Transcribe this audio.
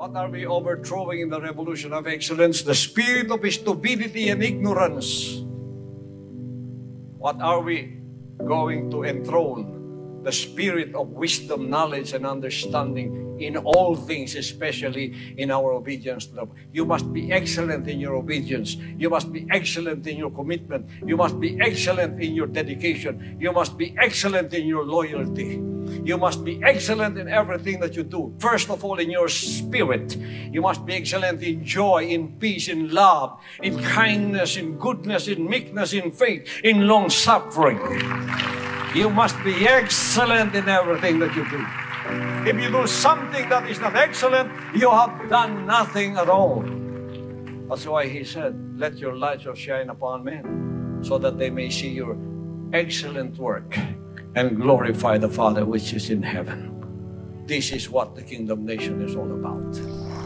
What are we overthrowing in the revolution of excellence? The spirit of stupidity and ignorance. What are we going to enthrone? The spirit of wisdom, knowledge, and understanding in all things, especially in our obedience You must be excellent in your obedience. You must be excellent in your commitment. You must be excellent in your dedication. You must be excellent in your loyalty. You must be excellent in everything that you do. First of all, in your spirit. You must be excellent in joy, in peace, in love, in kindness, in goodness, in meekness, in faith, in long suffering. You must be excellent in everything that you do. If you do something that is not excellent, you have done nothing at all. That's why he said, Let your light so shine upon men, so that they may see your excellent work and glorify the Father which is in heaven. This is what the kingdom nation is all about.